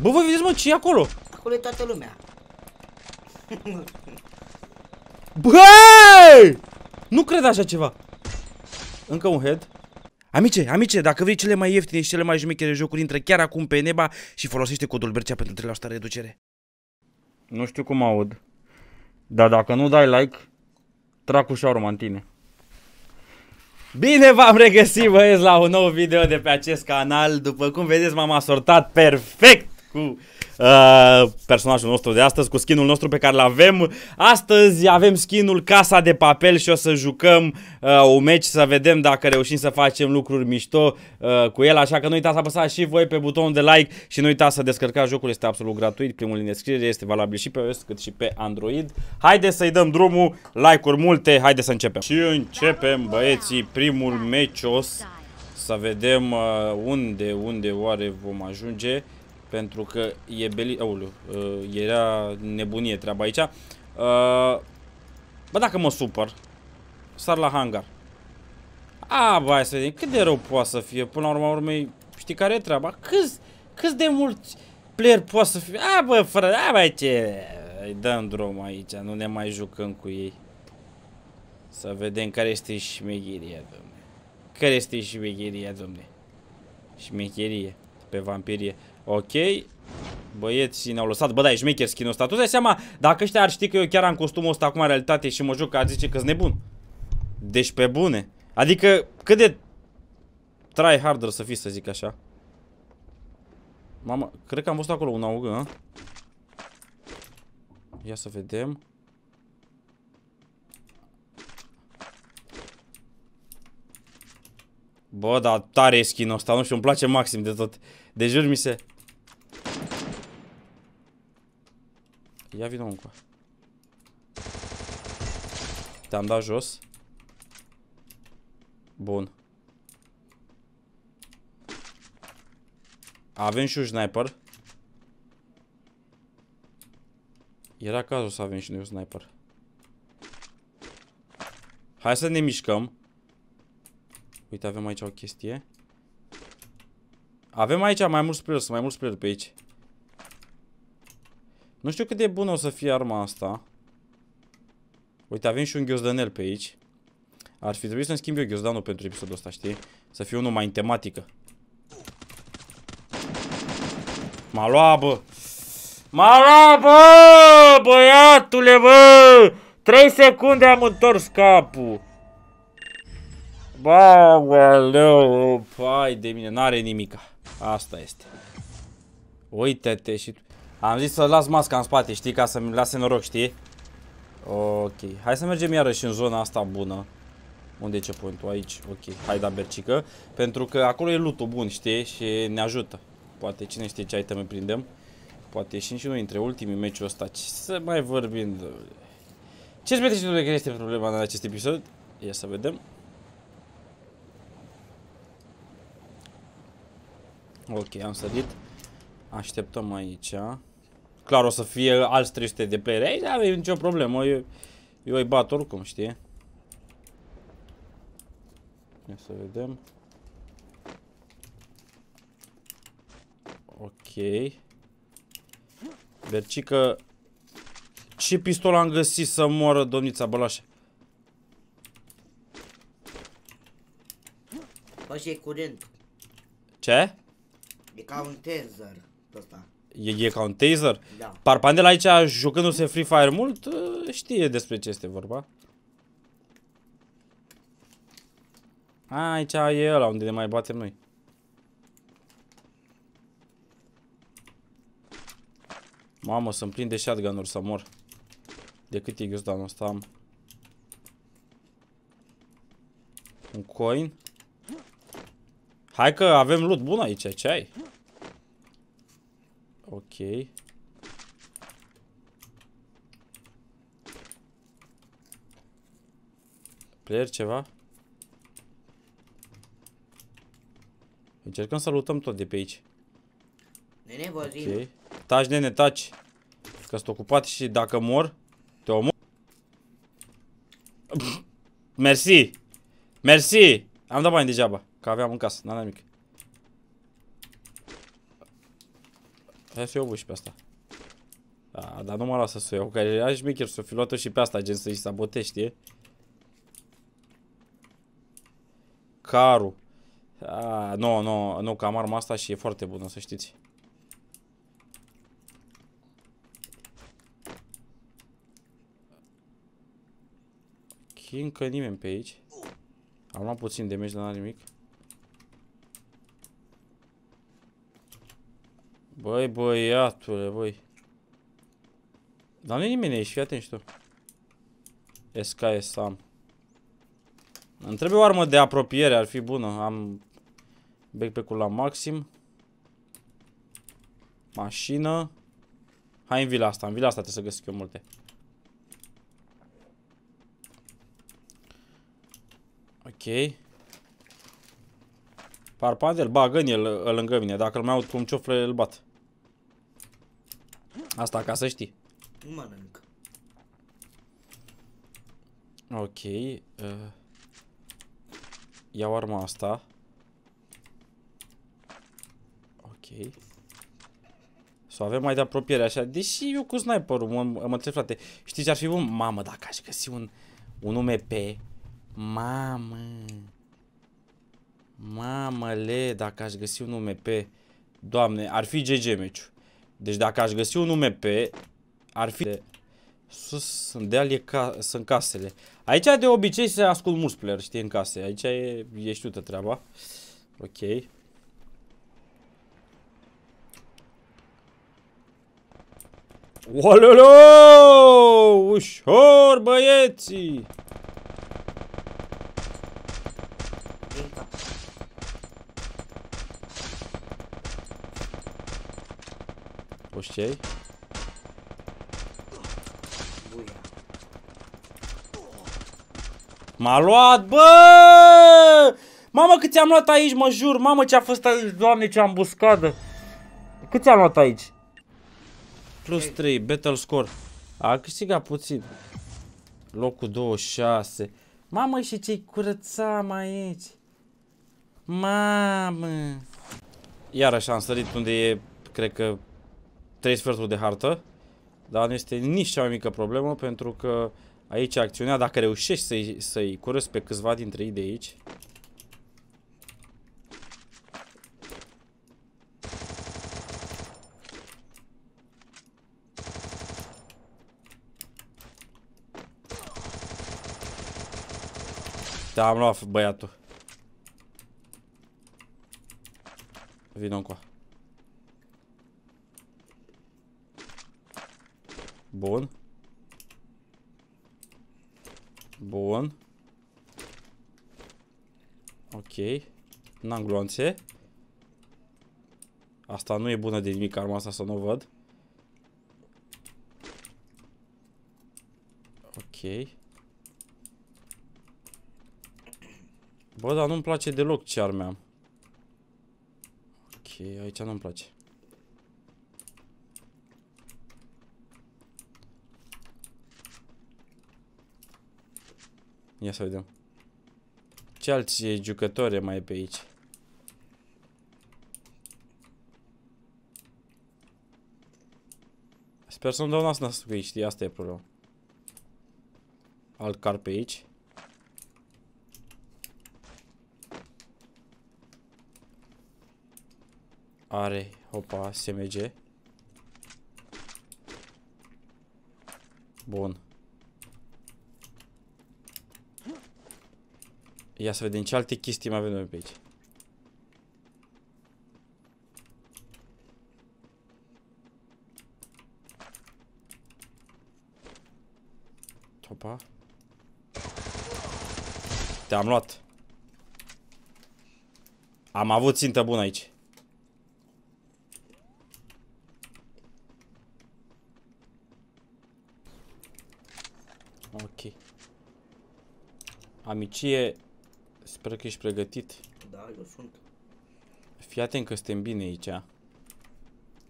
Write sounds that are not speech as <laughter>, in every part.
Bă, voi vedeți, mă, ce e acolo? Acolo e toată lumea. Băi! Nu cred așa ceva. Încă un head. Amice, amice, dacă vrei cele mai ieftine și cele mai jumechere jocuri, intră chiar acum pe Neba și folosește codul Bercea pentru 3% reducere. Nu știu cum aud. Dar dacă nu dai like, trag cu șaurma în tine. Bine v-am regăsit băieți la un nou video de pe acest canal. După cum vedeți m-am asortat perfect cu uh, personajul nostru de astăzi, cu skinul nostru pe care îl avem. Astăzi avem skinul Casa de Papel și o să jucăm uh, un match să vedem dacă reușim să facem lucruri mișto uh, cu el. Așa că nu uitați să apăsați și voi pe butonul de like și nu uitați să descărcați jocul, este absolut gratuit. Primul în descriere este valabil și pe iOS cât și pe Android. Haideți să-i dăm drumul, like-uri multe, haideți să începem. Și începem băieții primul mecios. Să vedem uh, unde, unde oare vom ajunge. Pentru că e beli... Aoleu, uh, era nebunie treaba aici. Uh, bă, dacă mă supăr, sar la hangar. A, bă, hai să vedem cât de rău poate să fie. Până la urma urmei, știi care e treaba? Câți, câți de mulți player poate să fie? A, bă, fără, a, bă, ce... Îi dăm drum aici, nu ne mai jucăm cu ei. Să vedem care este șmecheria, domne. Care este șmecheria, domne? Șmecherie pe vampirie. Ok. Băieții ne-au lăsat. Bă, da, e șmecher skin-ul ăsta. Tu dai seama, dacă ăștia ar ști că eu chiar am costumul ăsta acum în realitate și mă joc, ar zice că-s nebun. Deci pe bune. Adică, cât de try harder să fii, să zic așa. Mama, cred că am văzut acolo un augă, a? Ia să vedem. Bă, dar tare e skin-ul ăsta, nu știu, îmi place maxim de tot. De jur mi se... Ia vină încă. Te-am dat jos. Bun. Avem și un sniper. Era cazul să avem și noi un sniper. Hai să ne mișcăm. Uite, avem aici o chestie. Avem aici mai mulți players, mai mulți players pe aici. Nu știu cât de bună o să fie arma asta. Uite, avem și un ghiozdanel pe aici. Ar fi trebuit să-mi schimb eu ghiozdanul pentru episodul ăsta, știi? Să fie unul mai în tematică. M-a luat, bă! M-a luat, bă! Băiatule, bă! 3 secunde am întors capul. Bă, bă, pai de mine, n-are nimica. Asta este. Uite-te și... Am zis să las masca în spate, știi, ca să-mi lase noroc, știi? Ok. Hai să mergem iarăși în zona asta bună. Unde e ce punctul? Aici. Ok. Hai da bercică. Pentru că acolo e loot bun, știi? Și ne ajută. Poate cine știe ce iteme prindem. Poate ieșim și noi între ultimii meciul ăsta. Ce să mai vorbim? Ce-ți petreci tu de că este problema în acest episod? Ia să vedem. Ok, am sărit. Așteptăm aici. Clar o să fie alți 300 de player. Ei, nu avem nicio problemă. Eu, eu îi bat oricum, știi? Ia să vedem. Ok. Bercică. Ce pistol am găsit să moară domnița Bălașe? Bă, și e curent. Ce? E ca un taser ăsta. E, e ca un taser? Da. Parpandel aici, jucându-se Free Fire mult, știe despre ce este vorba. A, aici e ăla unde ne mai batem noi. Mamă, sunt plin de shotgun-uri să mor. De cât e ghiozdanul ăsta am? Un coin? Hai că avem loot bun aici, ce ai? Ok. Player ceva? Încercăm să lutăm tot de pe aici. Nene, vă zi. Ok. Taci, nene, taci. Că sunt ocupat și dacă mor, te omor. Mersi. Mersi. Am dat bani degeaba. Că aveam în casă, n-am nimic. Hai să o iau bă, și pe asta. Da, dar nu mă lasă să o iau, că era șmecher să o fi luat și pe asta, gen să-i sabotezi, știi? Caru. A, nu, nu, nu, că am arma asta și e foarte bună, să știți. Ok, încă nimeni pe aici. Am luat puțin damage, dar n-am nimic. Băi, băiatule, băi. Dar nu e nimeni aici, fii atent și tu. SKS am. Îmi trebuie o armă de apropiere, ar fi bună. Am backpack-ul la maxim. Mașină. Hai în vila asta, în vila asta trebuie să găsesc eu multe. Ok. Parpadel, bagă în el lângă mine. Dacă îl mai aud cum ciofle, îl bat. Asta ca să știi. Nu mănânc. Ok. Uh, iau arma asta. Ok. Să o avem mai de apropiere așa. Deși eu cu sniperul mă, mă întreb frate. Știi ce ar fi bun? Mamă, dacă aș găsi un, un UMP. Mamă. Mamăle, dacă aș găsi un UMP. Doamne, ar fi GG meciul. Deci dacă aș găsi un UMP, ar fi de sus, sunt de alie ca, sunt casele. Aici de obicei se ascult mulți player, știi, în case. Aici e, e știută treaba. Ok. Ololo! Ușor, băieții! Pușcei. Buia. M-a luat, bă! Mamă, cât ți-am luat aici, mă jur. Mamă, ce-a fost aici, doamne, ce ambuscadă. Cât ți-am luat aici? Plus 3, battle score. A câștigat puțin. Locul 26. Mamă, și ce-i curățam aici? Mamă. Iarăși am sărit unde e, cred că, 3 sferturi de hartă. Dar nu este nici cea mai mică problemă pentru că aici acțiunea, dacă reușești să-i să, curăți pe câțiva dintre ei de aici, Te-am luat băiatul. Vino încoa. Bun. Bun. Ok. N-am glonțe. Asta nu e bună de nimic, arma asta să nu o văd. Ok. Bă, dar nu-mi place deloc ce arme am. Ok, aici nu-mi place. Ia să vedem. Ce alți jucători mai e pe aici? Sper să-mi dau nas nas cu aici, știi? Asta e problema. Alt car pe aici. Are, opa, SMG. Bun. Ia să vedem ce alte chestii mai avem noi pe aici. Opa. Te-am luat. Am avut țintă bună aici. Ok. Amicie, sper că ești pregătit. Da, eu sunt. Fii atent că suntem bine aici.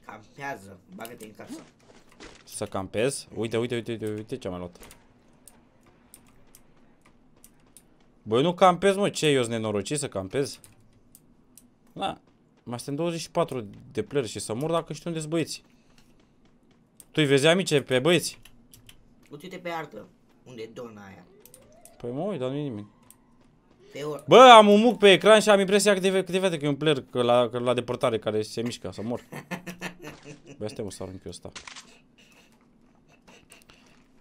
Campează. Bagă-te în casă. Să campez. Uite, uite, uite, uite, uite ce am luat. Băi, nu campez, mă, ce, eu sunt nenorocit să campez? Da. Mai suntem 24 de player și să mor dacă știu unde sunt băieții. Tu îi vezi amice pe băieți? Uite-te pe artă. Unde e dona aia? Păi mă uit, dar nu e nimeni. Pe or... Bă, am un muc pe ecran și am impresia că te, că te vede că e un player că la, că la depărtare care se mișcă să mor. <laughs> Bă, stai mă să arunc eu ăsta.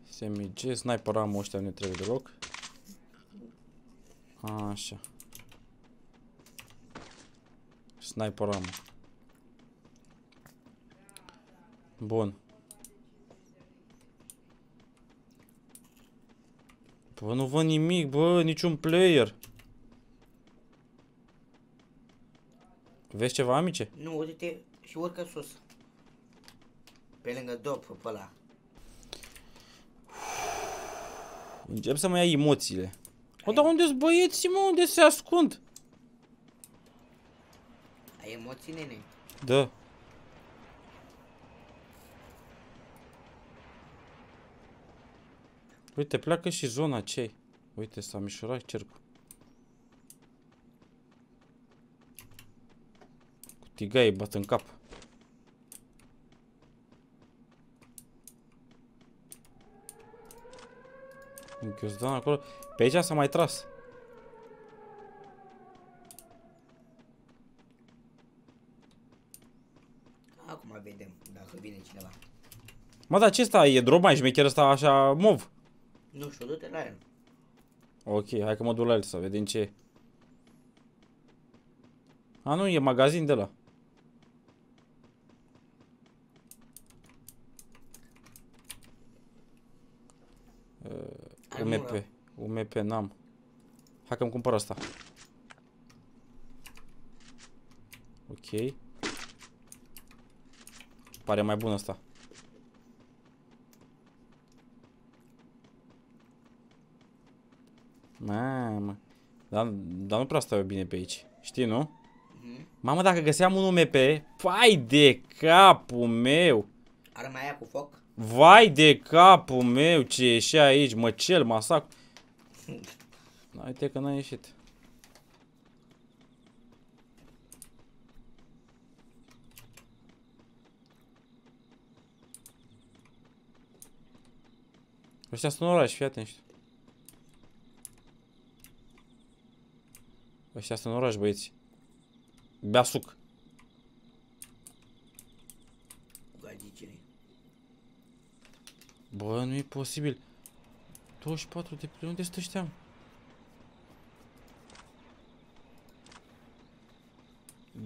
SMG, sniper am ăștia nu trebuie deloc. Așa. Sniper am. Bun. Bă, nu văd nimic, bă, niciun player. Vezi ceva, amice? Nu, uite-te și urcă sus. Pe lângă dop, pe ăla. Încep să mă ia emoțiile. Bă, dar unde sunt băieții, mă? Unde se ascund? Ai emoții, nene? Da. Uite, pleacă și zona cei. Uite, s-a mișurat cercul. Tigaie bat în cap. În ghiozdan acolo. Pe aici s-a mai tras. Acum vedem dacă vine cineva. Mă, dar ce ăsta e drop mai șmecher ăsta așa mov? Nu știu, du-te la el. Ok, hai că mă duc la el să vedem ce e. A, nu, e magazin de la. UMP. Armură. UMP n-am. Hai că-mi cumpăr asta. Ok. Pare mai bun asta. Mamă. Dar, dar nu prea stau eu bine pe aici. Știi, nu? Mhm. Mamă, dacă găseam un UMP, vai de capul meu! Arma aia cu foc? Vai de capul meu ce ieșea aici, mă cel, masac. Uite că n-a ieșit. Ăștia sunt în oraș, fii atent. Ăștia sunt în oraș, băieți. Bea suc. Gagicile. Bă, nu e posibil. 24 de pli, unde sunt ăștia? mă?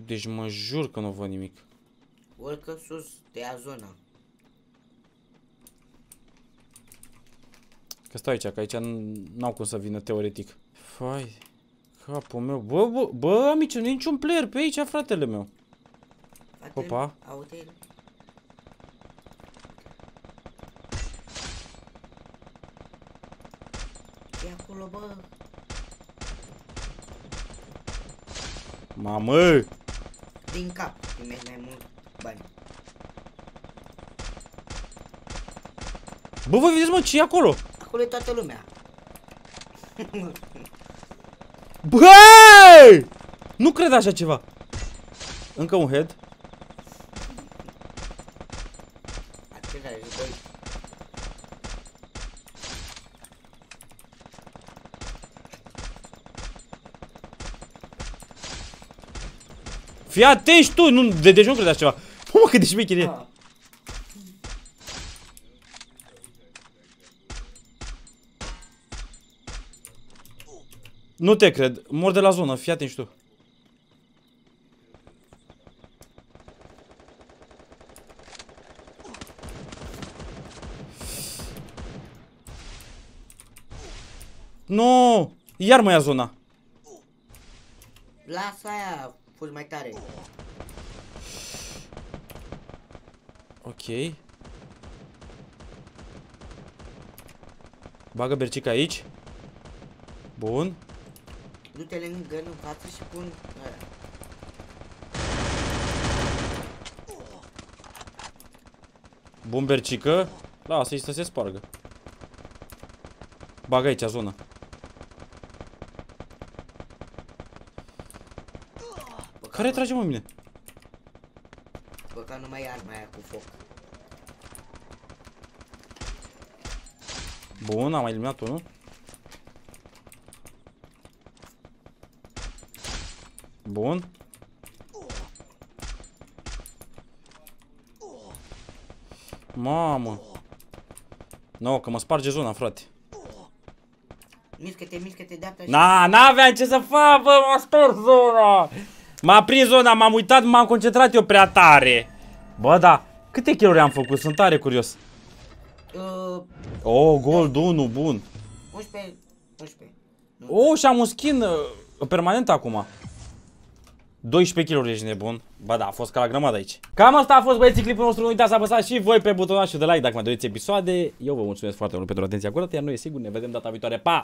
Deci mă jur că nu văd nimic. Urcă sus, te ia zona. Că stau aici, că aici n- n-au cum să vină teoretic. Fai, capul meu. Bă, bă, bă, amice, nu e niciun player pe aici, fratele meu. Frate, Opa. Aude, E acolo, bă. Mamă! Din cap. Primești mai mult bani. Bă, vă vedeți, mă, ce e acolo? Acolo e toată lumea. Băi! Nu cred așa ceva. Încă un head. Atâta de băi. Fii atent și tu, nu, de, deci nu cred așa ceva. <laughs> Mă, cât de șmecher e. Ah. Nu te cred, mor de la zonă, fii atent și tu. Nu, iar mă ia zona. Lasă aia, a fost mai tare. Ok. Bagă bercica aici. Bun. Du-te lângă el în față și pun ăla. Bun bercică. Lasă-i să se spargă. Bagă aici zona. Care trage mă mine? numai arma aia cu foc. Bun, am eliminat unul. Bun. Mamă. No, că mă sparge zona, frate. Mișcă-te, mișcă-te, dreapta și... Na, n-aveam ce să fac, bă, m-a spart zona. M-a prins zona, m-am uitat, m-am concentrat eu prea tare. Bă, da, câte kill am făcut? Sunt tare curios. Uh, Oh, gold 1, bun. 11, 11. Oh, și am un skin uh, permanent acum. 12 kg ești nebun. Ba da, a fost ca la grămadă aici. Cam asta a fost băieții clipul nostru. Nu uitați să apăsați și voi pe butonașul de like dacă mai doriți episoade. Eu vă mulțumesc foarte mult pentru atenția acordată, iar noi sigur ne vedem data viitoare. Pa!